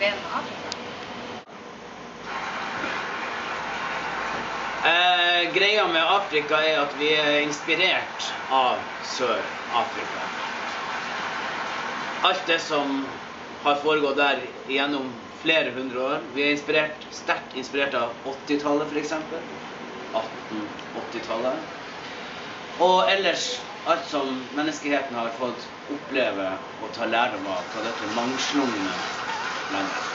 Eh, greia med Afrika er at vi er inspirert av Sør-Afrika. Alt det som har foregått der gjennom flere hundre år. Vi er inspirert, sterkt inspirert av 80-tallet, f.eks. 1880-tallet. Og ellers alt som menneskeheten har fått oppleve og ta lærdom av fra dette mangslungne Blanca.